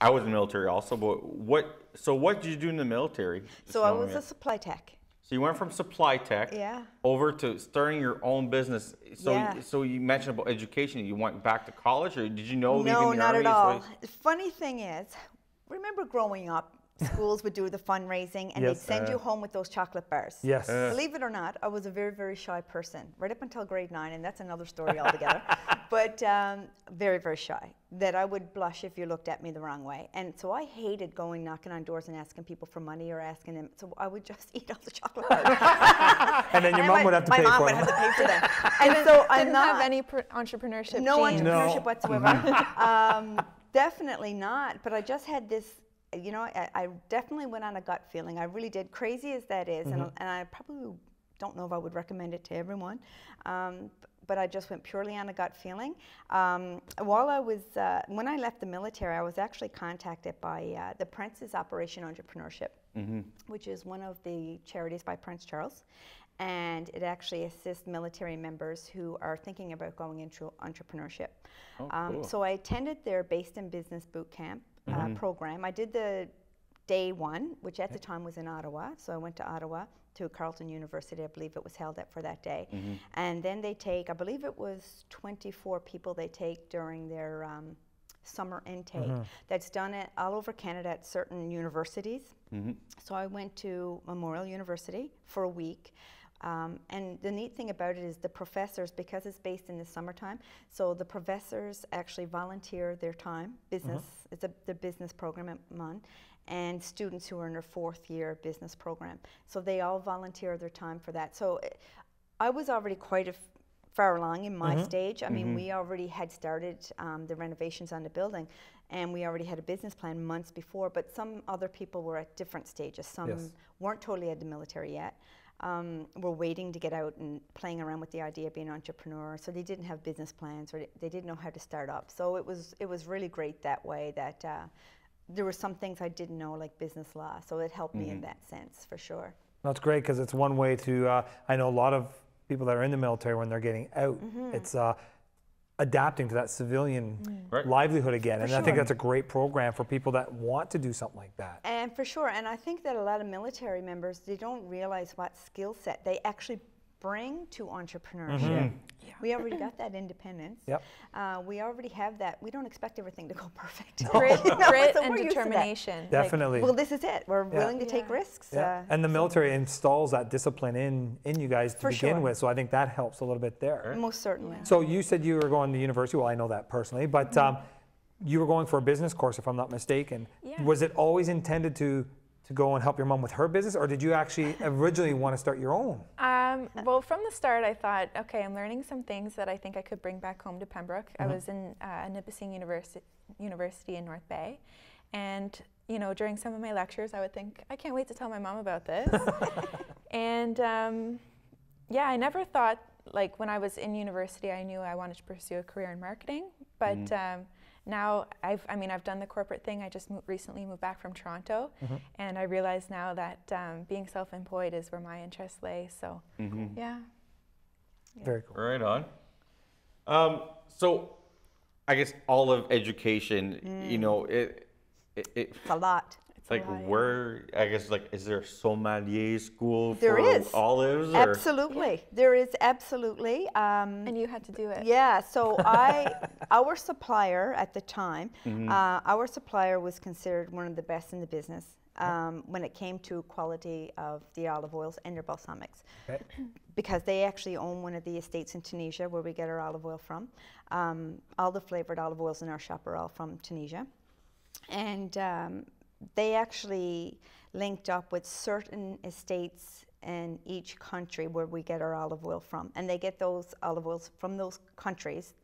I was in the military also, but what? So what did you do in the military? So I was a supply tech. So you went from supply tech Yeah. over to starting your own business. So Yeah. so you mentioned about education. You went back to college, or did you know leaving No, not at all. funny thing is, remember growing up, schools would do the fundraising and they'd Yes. send you Uh. home with those chocolate bars. Yes. Believe it or not, I was a very, very shy person, right up until grade nine, and that's another story altogether. but um, very, very shy. That I would blush if you looked at me the wrong way. And so I hated going knocking on doors and asking people for money or asking them. So I would just eat all the chocolate bars. and then your And mom my- would have to pay for them. my pay mom for would have to pay for them. and so I'm Didn't not have any pr- entrepreneurship. no gene. entrepreneurship No. whatsoever. um, definitely not. But I just had this, you know, I, I definitely went on a gut feeling. I really did. Crazy as that is, and, and I probably don't know if I would recommend it to everyone. Um, but I just went purely on a gut feeling. Um, while I was, uh, when I left the military, I was actually contacted by uh, the Prince's Operation Entrepreneurship, which is one of the charities by Prince Charles and it actually assists military members who are thinking about going into entrepreneurship. um, cool. So I attended their Based in Business Boot Camp uh, program. I did the day one, which at the time was in Ottawa. So I went to Ottawa to Carleton University, I believe it was held at for that day. And then they take, I believe it was 24 people they take during their um, summer intake. That's done at, all over Canada at certain universities. So I went to Memorial University for a week. Um, and the neat thing about it is the professors, because it's based in the summertime, so the professors actually volunteer their time, business, it's a the business program at MUN, and students who are in their fourth year business program. So they all volunteer their time for that. So eh, I was already quite a f- far along in my stage. I mean, we already had started um, the renovations on the building, and we already had a business plan months before. But some other people were at different stages. Some Yes. weren't totally at the military yet. Um, were waiting to get out and playing around with the idea of being an entrepreneur. So they didn't have business plans, or they- didn't know how to start up. So it was it was really great that way. That uh, there were some things I didn't know, like business law. So it helped me in that sense for sure. That's great because it's one way to. Uh, I know a lot of people that are in the military when they're getting out, Mm-hmm. it's uh, adapting to that civilian mm. Right. livelihood again, and I think that's a great program for people that want to do something like that. And for sure, and I think that a lot of military members they don't realize what skill set they actually bring to entrepreneurship. We already got that independence. Yep. Uh, we already have that. We don't expect everything to go perfect. Grit, You know, grit so and we're used to that. determination. Like, Definitely. Well, this is it. We're Yeah. willing to take risks. yeah. uh, and the military installs that discipline in in you guys to For begin sure. with, so I think that helps a little bit there. most certainly. So you said you were going to university. Well, I know that personally, but Mm-hmm. um, you were going for a business course, if I'm not mistaken. Yeah. Was it always intended to to go and help your mom with her business, or did you actually originally want to start your own? Um, well, from the start, I thought, okay, I'm learning some things that I think I could bring back home to Pembroke. I was in uh, Nipissing University, University in North Bay, and you know, during some of my lectures, I would think, I can't wait to tell my mom about this. and um, yeah, I never thought like when I was in university, I knew I wanted to pursue a career in marketing, but. Um, now I've, I mean, I've done the corporate thing. I just mo- recently moved back from Toronto, and I realize now that um, being self-employed is where my interests lay. So, yeah. Very cool. Right on. Um, so, I guess all of education, Mm. you know, it, it, it It's a lot. It's like lot, yeah. where I guess like is there a sommelier school There for is. olives? Or? Absolutely. There is absolutely. Um, And you had to do it. Yeah, so I, our supplier at the time, uh, our supplier was considered one of the best in the business um, when it came to quality of the olive oils and their balsamics. Okay. Because they actually own one of the estates in Tunisia where we get our olive oil from. Um, all the flavored olive oils in our shop are all from Tunisia. And um, they actually linked up with certain estates in each country where we get our olive oil from. And they get those olive oils from those countries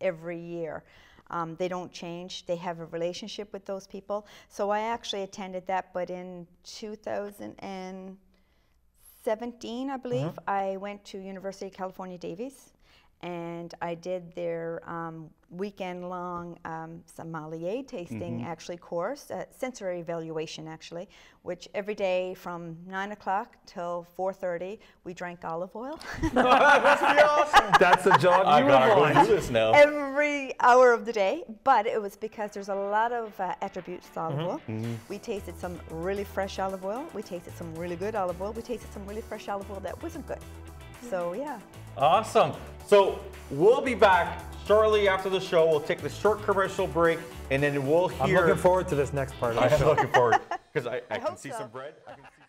every year. Um, they don't change. They have a relationship with those people. So I actually attended that, but in 2017, I believe, I went to University of California, Davis, and I did their um, weekend-long um, sommelier tasting actually course, uh, sensory evaluation actually, which every day from nine o'clock till 4:30 we drank olive oil. That's the job I you would gotta want. do this now. every hour of the day, but it was because there's a lot of uh, attributes to olive oil. Mm-hmm. We tasted some really fresh olive oil. We tasted some really good olive oil. We tasted some really fresh olive oil that wasn't good. So yeah. Awesome. So we'll be back shortly after the show. We'll take the short commercial break, and then we'll hear. I'm looking forward to this next part I'm show. looking forward because I, I, can see so. some bread. I can see